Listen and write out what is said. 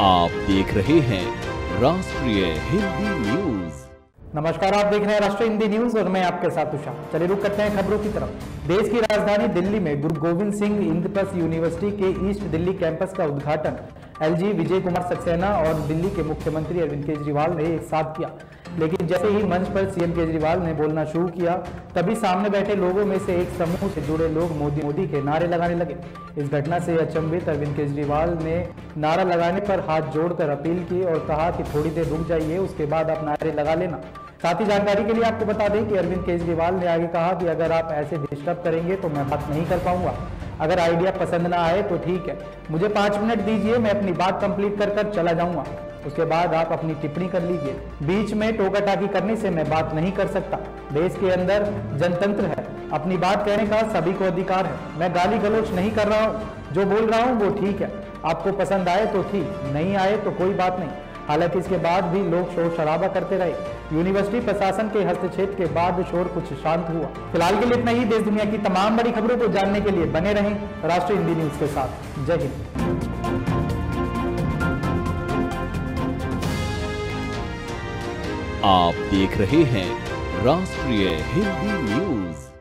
आप देख रहे हैं राष्ट्रीय हिंदी न्यूज़। नमस्कार, आप देख रहे हैं राष्ट्रीय हिंदी न्यूज़ और मैं आपके साथ तुषार चलिए रुक करते हैं खबरों की तरफ़। देश की राजधानी दिल्ली में गुरु गोविंद सिंह इंद्रप्रस्थ यूनिवर्सिटी के ईस्ट दिल्ली कैंपस का उद्घाटन। एलजी विजय कुमार सक्सेना और दिल्ली के मुख्यमंत्री अरविंद केजरीवाल ने एक साथ किया। लेकिन जैसे ही मंच पर सीएम केजरीवाल ने बोलना शुरू किया, तभी सामने बैठे लोगों में से एक समूह से जुड़े लोग मोदी मोदी के नारे लगाने लगे। इस घटना से अचंभित अरविंद केजरीवाल ने नारा लगाने पर हाथ जोड़कर अपील की और कहा कि थोड़ी देर रुक जाइए, उसके बाद आप नारे लगा लेना। साथ ही जानकारी के लिए आपको बता दें कि अरविंद केजरीवाल ने आगे कहा कि अगर आप ऐसे डिस्टर्ब करेंगे तो मैं बात नहीं कर पाऊँगा। अगर आइडिया पसंद ना आए तो ठीक है। मुझे पाँच मिनट दीजिए, मैं अपनी बात कंप्लीट कर कर चला जाऊँगा। उसके बाद आप अपनी टिप्पणी कर लीजिए। बीच में टोका टाकी करने से मैं बात नहीं कर सकता। देश के अंदर जनतंत्र है। अपनी बात कहने का सभी को अधिकार है। मैं गाली गलोच नहीं कर रहा हूँ। जो बोल रहा हूँ वो ठीक है। आपको पसंद आए तो ठीक, नहीं आए तो कोई बात नहीं। हालाँकि इसके बाद भी लोग शोर शराबा करते रहे। यूनिवर्सिटी प्रशासन के हस्तक्षेप के बाद शोर कुछ शांत हुआ। फ़िलहाल के लिए इतना ही। देश दुनिया की तमाम बड़ी खबरों को जानने के लिए बने रहें राष्ट्रीय हिंदी न्यूज़ के साथ। जय हिंद। आप देख रहे हैं राष्ट्रीय हिंदी न्यूज़।